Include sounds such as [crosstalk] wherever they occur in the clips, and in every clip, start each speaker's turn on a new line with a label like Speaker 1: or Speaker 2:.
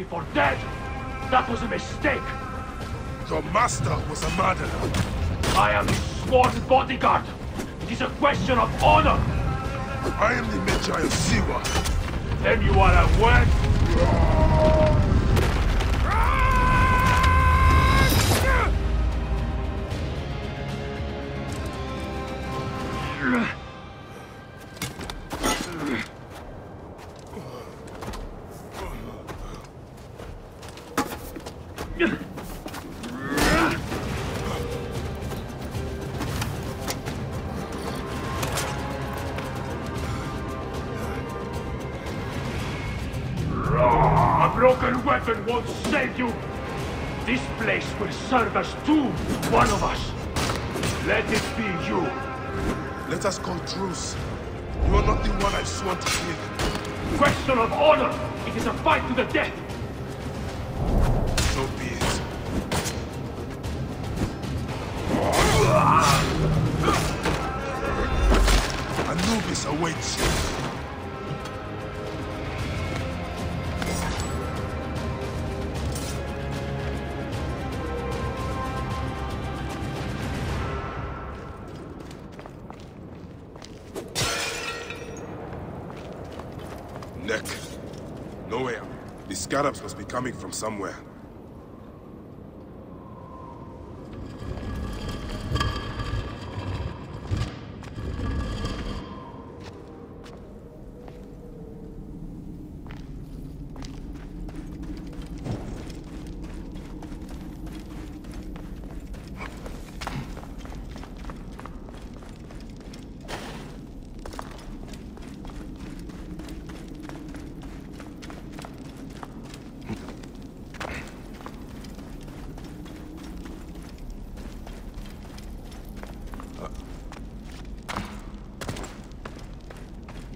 Speaker 1: Me for dead! That was a mistake!
Speaker 2: Your master was a murderer.
Speaker 1: I am his sworn bodyguard! It is a question of honor!
Speaker 2: I am the Medjay of Siwa.
Speaker 1: Then you are a word! Won't save you! This place will serve as two, one of us. Let it be you.
Speaker 2: Let us call truce. You are not the one I sworn to kill.
Speaker 1: Question of honor! It is a fight to the death!
Speaker 2: So be it. Anubis awaits you. Nowhere. The scarabs must be coming from somewhere.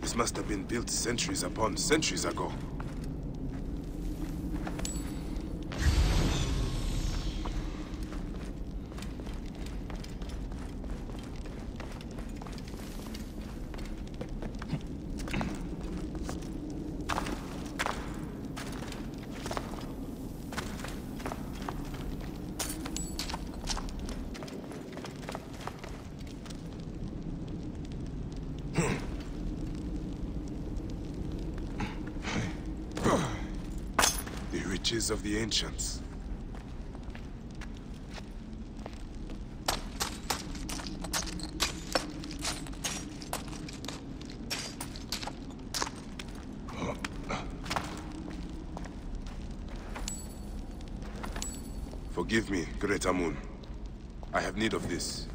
Speaker 2: This must have been built centuries upon centuries ago. The riches of the ancients. Forgive me, Great Amun. I have need of this.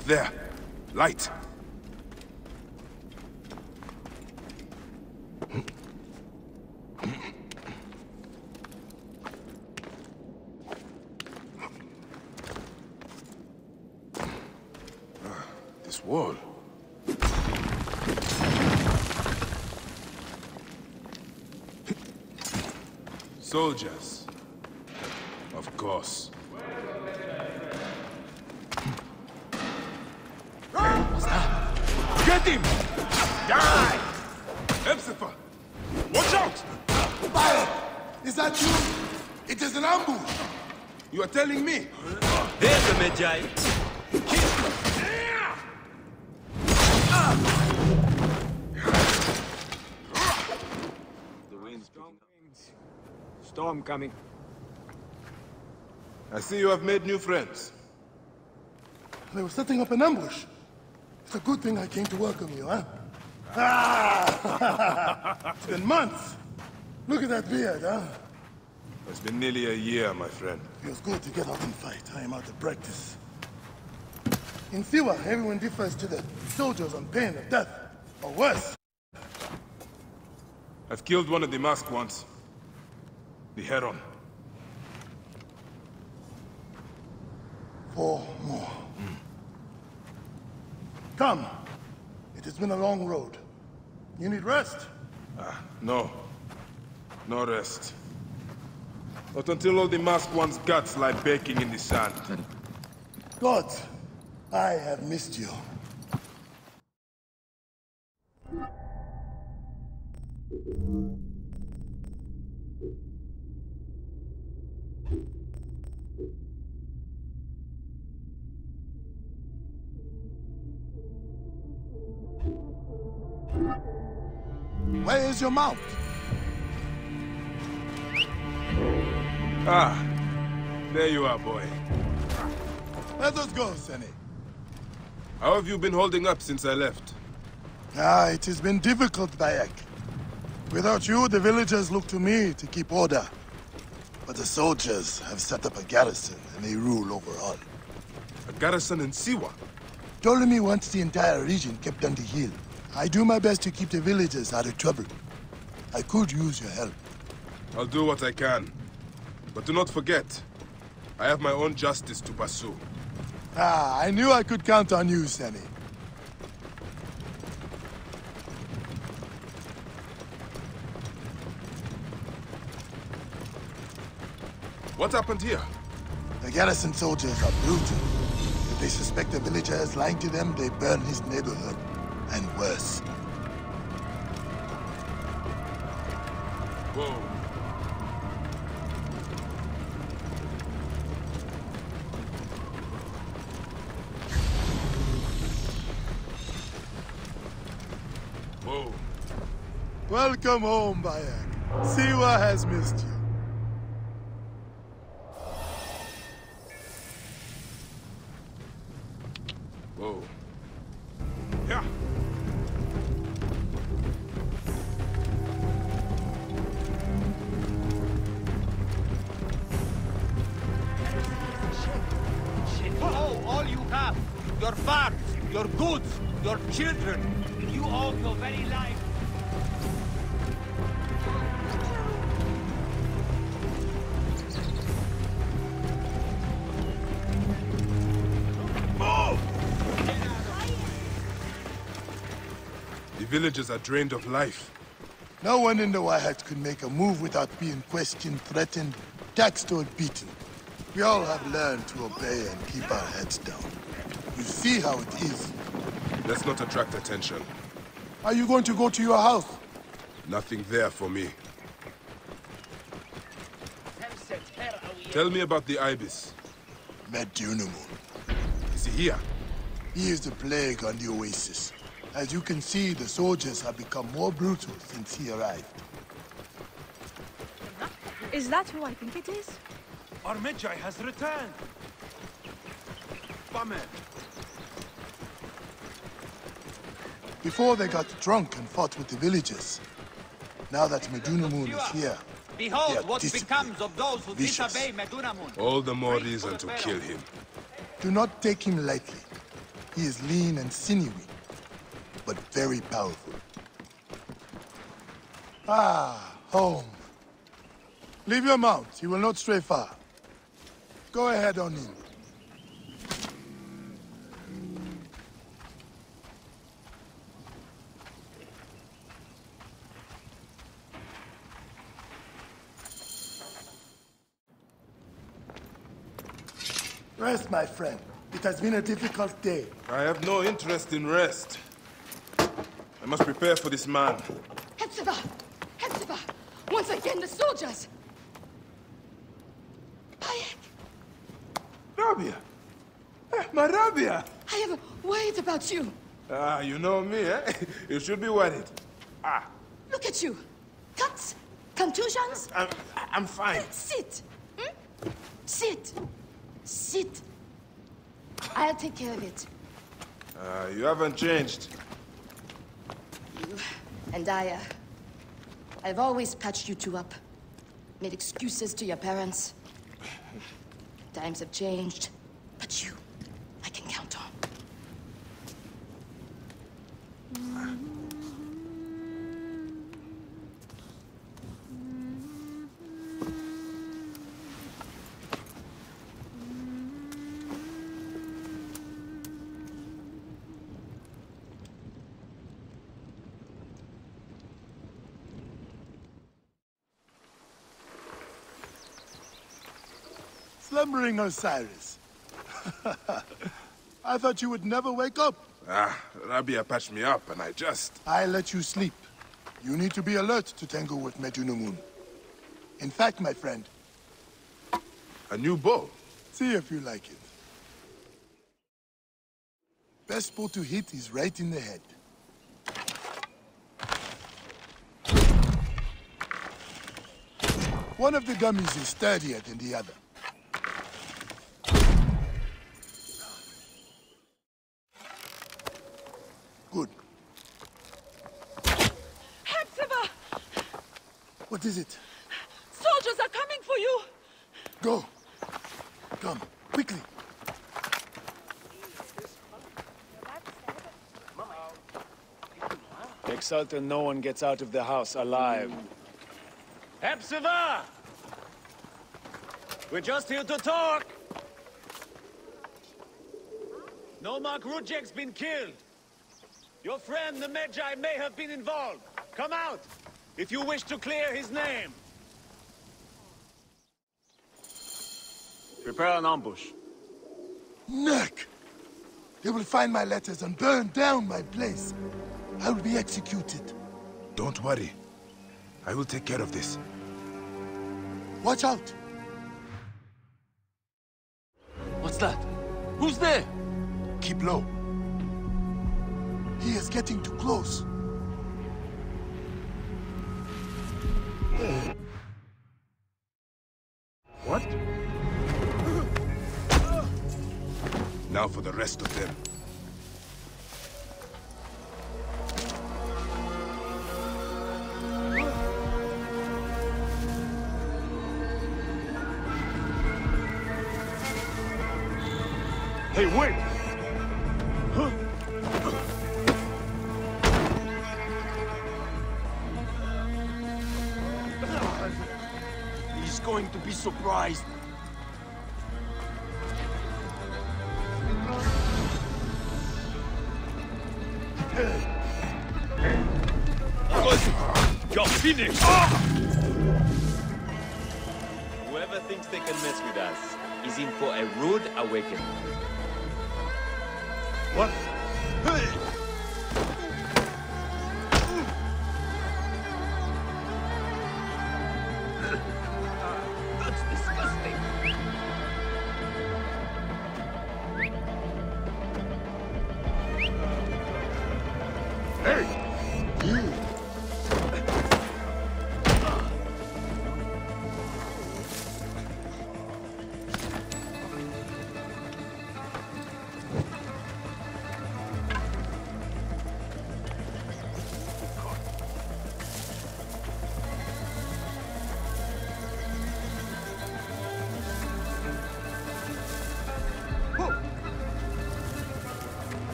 Speaker 2: There. Light. Ah, this wall. Soldiers.
Speaker 3: There's the Medjay. The wind's.
Speaker 1: Storm coming.
Speaker 2: I see you have made new friends.
Speaker 4: They were setting up an ambush. It's a good thing I came to welcome you, huh? Ah! [laughs] it's been months. Look at that beard, huh?
Speaker 2: It's been nearly a year, my friend.
Speaker 4: Feels good to get out and fight. I am out of practice. In Siwa, everyone differs to the soldiers on pain of death, or worse.
Speaker 2: I've killed one of the masked ones. The Heron.
Speaker 4: Four more. Come. It has been a long road. You need rest.
Speaker 2: Ah, no. No rest. Not until all the masked one's guts lie baking in the sand.
Speaker 4: God, I have missed you. Where is your mount?
Speaker 2: Ah, there you are, boy.
Speaker 4: Let us go, Sene.
Speaker 2: How have you been holding up since I left?
Speaker 4: Ah, it has been difficult, Bayek. Without you, the villagers look to me to keep order. But the soldiers have set up a garrison, and they rule over all.
Speaker 2: A garrison in Siwa.
Speaker 4: Ptolemy wants the entire region kept on the hill. I do my best to keep the villagers out of trouble. I could use your help.
Speaker 2: I'll do what I can. But do not forget, I have my own justice to pursue.
Speaker 4: Ah, I knew I could count on you, Sene.
Speaker 2: What happened here?
Speaker 4: The garrison soldiers are brutal. If they suspect a villager is lying to them, they burn his neighborhood. And worse.
Speaker 2: Whoa. Whoa.
Speaker 4: Welcome home, Bayek. Siwa has missed you.
Speaker 2: The villagers are drained of life.
Speaker 4: No one in the Wahat could make a move without being questioned, threatened, taxed, or beaten. We all have learned to obey and keep our heads down. You see how it is.
Speaker 2: Let's not attract attention.
Speaker 4: Are you going to go to your house?
Speaker 2: Nothing there for me. Tell me about the Ibis.
Speaker 4: Medunamun.
Speaker 2: Is he here?
Speaker 4: He is the plague on the oasis. As you can see, the soldiers have become more brutal since he arrived.
Speaker 5: Is that who I think it is?
Speaker 1: Our Medjay has returned. Bummer.
Speaker 4: Before they got drunk and fought with the villagers. Now that Medunamun is here,
Speaker 3: Behold
Speaker 4: Yeah,
Speaker 3: what becomes of those who
Speaker 4: Vicious.
Speaker 3: disobey Medunamun.
Speaker 2: All the more reason to kill him.
Speaker 4: do not take him lightly. He is lean and sinewy, but very powerful. Ah, home. Leave your mount. He will not stray far. Go ahead on in. Rest, my friend. It has been a difficult day.
Speaker 2: I have no interest in rest. I must prepare for this man.
Speaker 6: Hepzefa! Hepzefa! Once again, the soldiers! Bayek!
Speaker 2: Rabia! Eh, my Rabia!
Speaker 6: I have worried about you.
Speaker 2: Ah, you know me, eh? [laughs] you should be worried. Ah,
Speaker 6: Look at you. Cuts? Contusions?
Speaker 2: I'm, I'm fine.
Speaker 6: Sit. Hmm? Sit. Sit. I'll take care of it.
Speaker 2: Uh, you haven't changed.
Speaker 6: You and I, uh, I've always patched you two up. Made excuses to your parents. Times have changed. But you, I can count on.
Speaker 4: Slumbering Osiris. [laughs] I thought you would never wake up.
Speaker 2: Ah, Rabia patched me up, and I just...
Speaker 4: I let you sleep. You need to be alert to tangle with Medunamun. In fact, my friend,
Speaker 2: A new bow.
Speaker 4: see if you like it. Best bow to hit is right in the head. One of the dummies is sturdier than the other. Good.
Speaker 5: Hepzefa!
Speaker 4: What is it?
Speaker 5: Soldiers are coming for you!
Speaker 4: Go. Come, quickly.
Speaker 7: Take certain no one gets out of the house alive.
Speaker 8: Hepzefa! We're just here to talk! Nomark Rujek's been killed. Your friend, the Medjay, may have been involved. Come out, if you wish to clear his name.
Speaker 7: Prepare an ambush.
Speaker 4: Neck! They will find my letters and burn down my place. I will be executed.
Speaker 2: Don't worry. I will take care of this.
Speaker 4: Watch out!
Speaker 8: What's that? Who's there?
Speaker 4: Keep low. He is getting too close.
Speaker 2: What? Now for the rest of them.
Speaker 1: Hey, wait!
Speaker 8: Going to be surprised. You're finished!
Speaker 9: Whoever thinks they can mess with us is in for a rude awakening.
Speaker 1: What?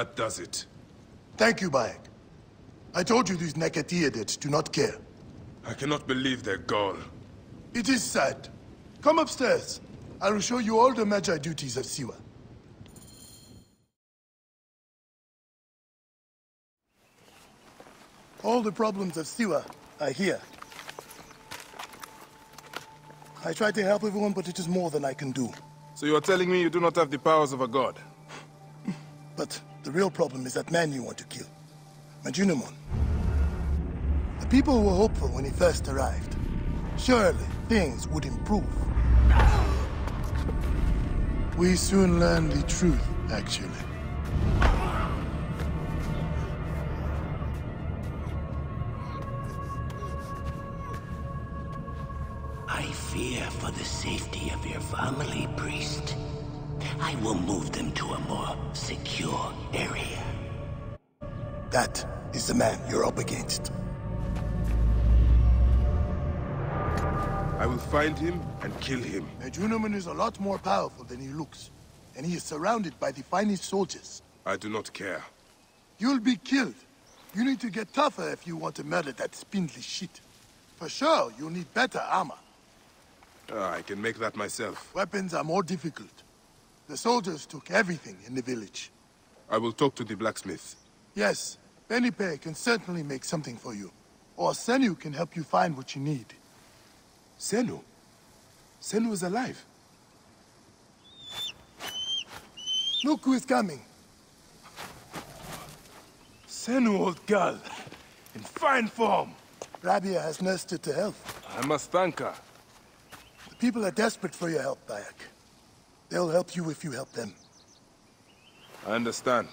Speaker 2: That does it.
Speaker 4: Thank you, Bayek. I told you these Nekatiadids do not care.
Speaker 2: I cannot believe their gall.
Speaker 4: It is sad. Come upstairs. I will show you all the Medjay duties of Siwa. All the problems of Siwa are here. I try to help everyone, but it is more than I can do.
Speaker 2: So you are telling me you do not have the powers of a god?
Speaker 4: But the real problem is that man you want to kill. Medunamun. The people were hopeful when he first arrived. Surely, things would improve. We soon learned the truth, actually.
Speaker 10: I fear for the safety of your family, priest. I will move them to a more secure area.
Speaker 4: That is the man you're up against.
Speaker 2: I will find him and kill him.
Speaker 4: Medunamun is a lot more powerful than he looks. And he is surrounded by the finest soldiers.
Speaker 2: I do not care.
Speaker 4: You'll be killed. You need to get tougher if you want to murder that spindly shit. For sure, you'll need better armor.
Speaker 2: Ah, I can make that myself.
Speaker 4: Weapons are more difficult. The soldiers took everything in the village.
Speaker 2: I will talk to the blacksmith.
Speaker 4: Yes, Benipe can certainly make something for you. Or Senu can help you find what you need.
Speaker 2: Senu? Senu is alive.
Speaker 4: Look who is coming.
Speaker 2: Senu, old girl. In fine form.
Speaker 4: Rabia has nursed her to health.
Speaker 2: I must thank her.
Speaker 4: The people are desperate for your help, Bayek. They'll help you if you help them.
Speaker 2: I understand.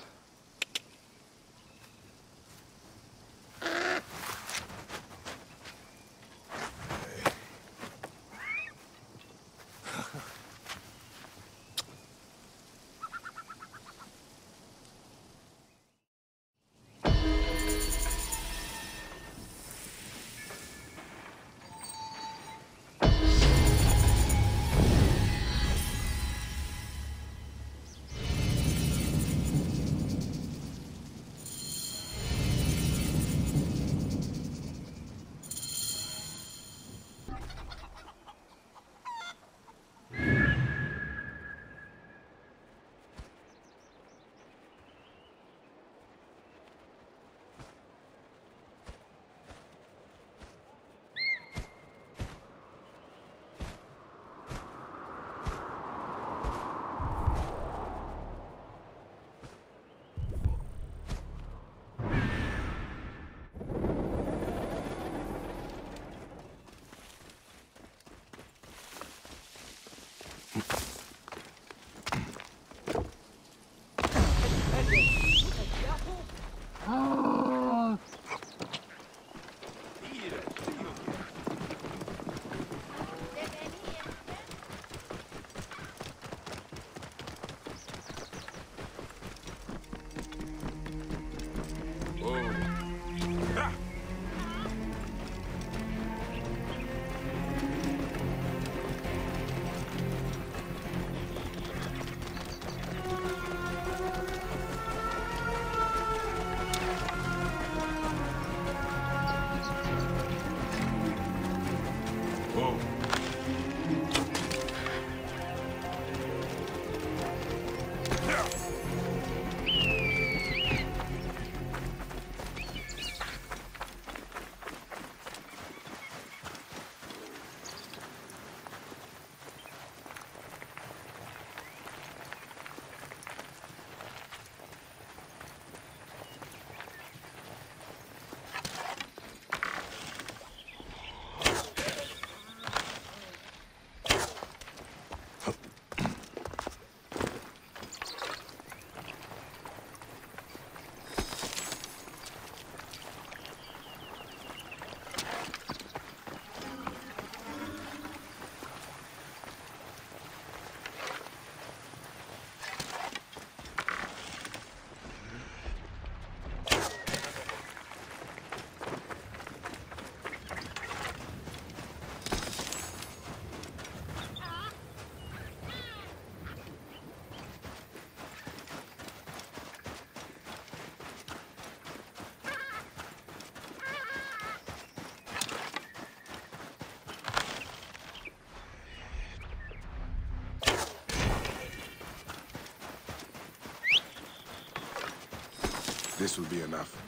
Speaker 2: This will be enough.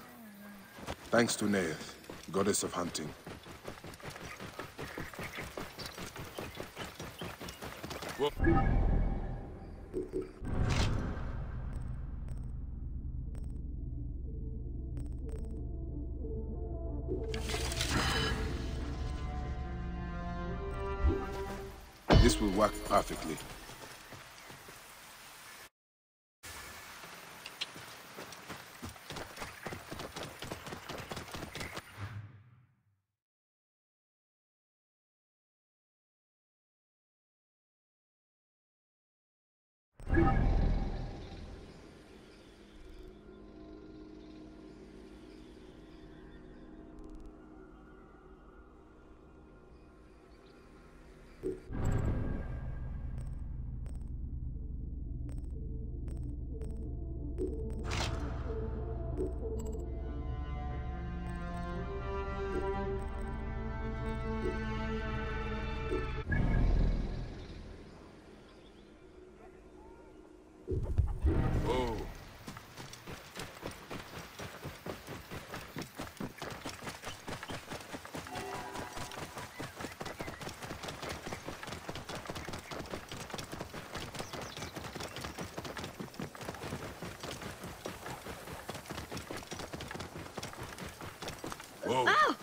Speaker 2: Thanks to Neith, goddess of hunting. This will work perfectly. Whoa.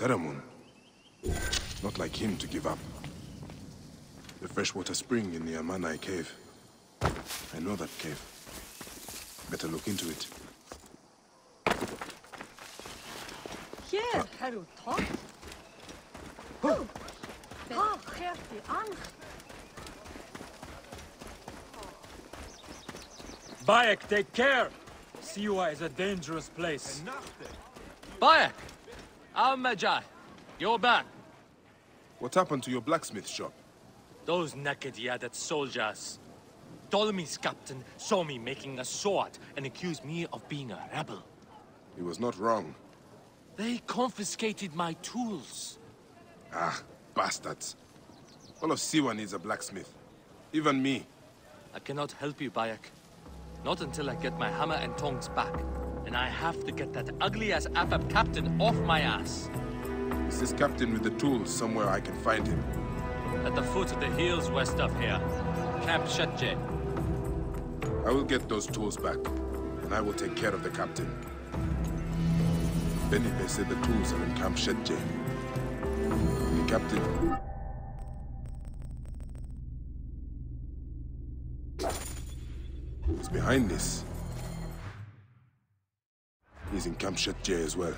Speaker 2: Teramun. Not like him to give up. The freshwater spring in the Amanai cave. I know that cave. Better look into it.
Speaker 5: Hier, har du tatt? Hva skjer i an?
Speaker 3: Bayek, take care! Siwa is a dangerous place. Bayek! Medjay, you're back.
Speaker 2: What happened to your blacksmith shop?
Speaker 3: Those naked Yadet soldiers. Ptolemy's captain saw me making a sword and accused me of being a rebel.
Speaker 2: He was not wrong.
Speaker 3: They confiscated my tools.
Speaker 2: Ah, bastards. All of Siwa needs a blacksmith. Even me.
Speaker 3: I cannot help you, Bayek. Not until I get my hammer and tongs back. And I have to get that ugly-ass Afab captain off my ass.
Speaker 2: Is this captain with the tools somewhere I can find him?
Speaker 3: At the foot of the hills west of here. Camp Shetje.
Speaker 2: I will get those tools back, and I will take care of the captain. Benipe said the tools are in Camp Shetje. The captain... is behind this. In Camp Shetje as well.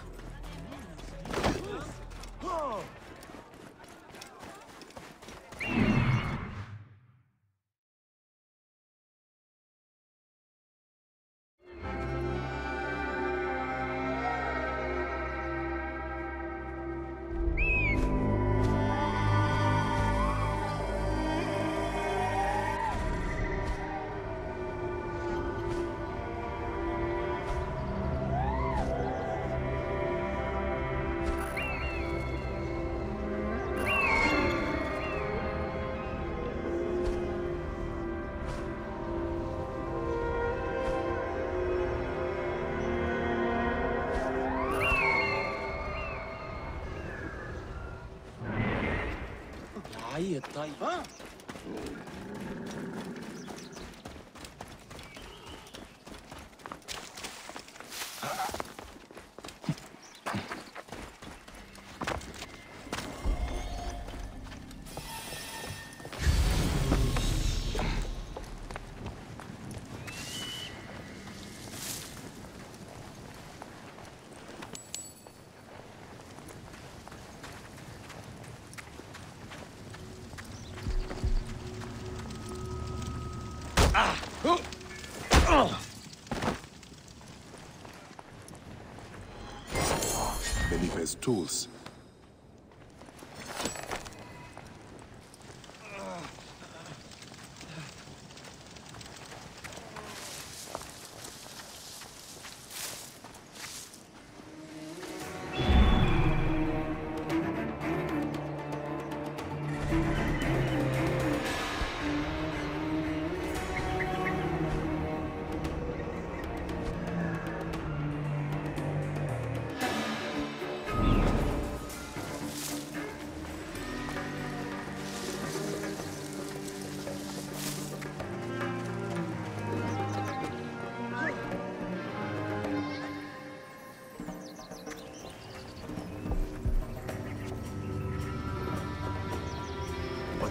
Speaker 2: Tools.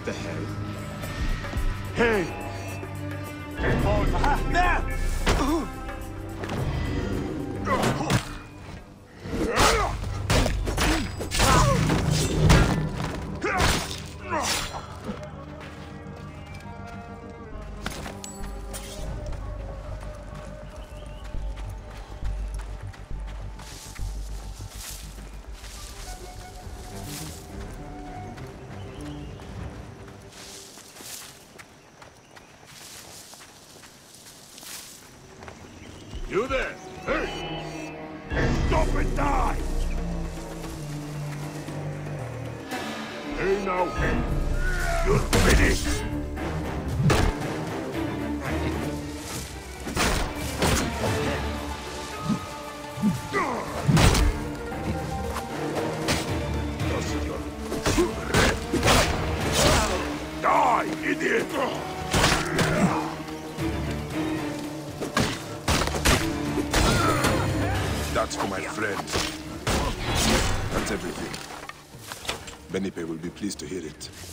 Speaker 7: What the hell?
Speaker 2: Hey! That's for my friend. That's everything. Benipe will be pleased to hear it.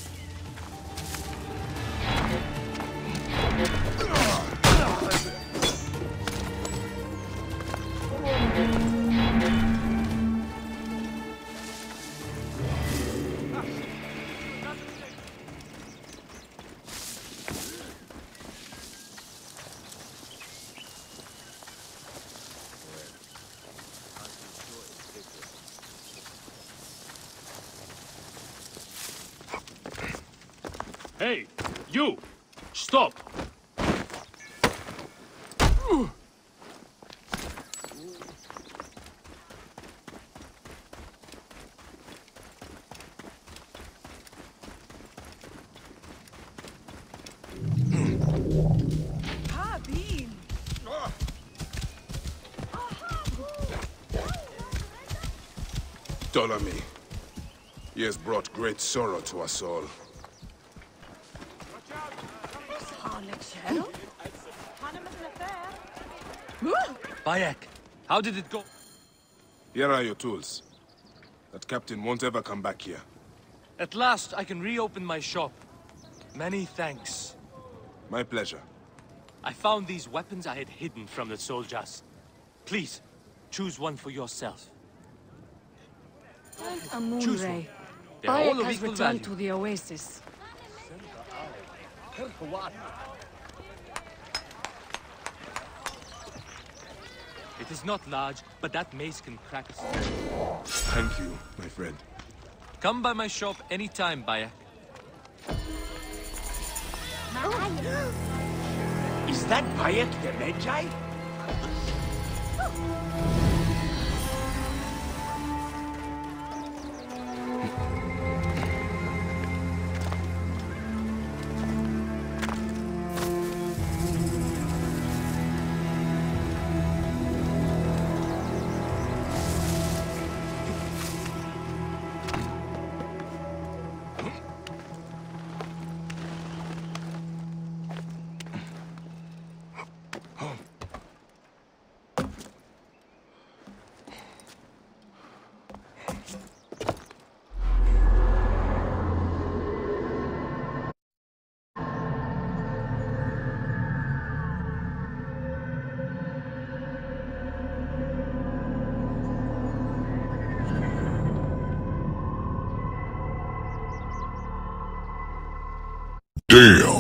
Speaker 2: Ptolemy. He has brought great sorrow to us all.
Speaker 3: Bayek, how did it go?
Speaker 2: Here are your tools. That captain won't ever come back here.
Speaker 3: At last, I can reopen my shop. Many thanks.
Speaker 2: My pleasure.
Speaker 3: I found these weapons I had hidden from the soldiers. Please, choose one for yourself.
Speaker 5: A
Speaker 3: Choose
Speaker 5: Moonray.
Speaker 3: They're all
Speaker 5: Bayek has returned
Speaker 3: value.
Speaker 5: to the oasis.
Speaker 3: It is not large, but that mace can crack a stone.
Speaker 2: Thank you, my friend.
Speaker 3: Come by my shop anytime, Bayek.
Speaker 10: Is that Bayek the Medjay?
Speaker 11: Damn.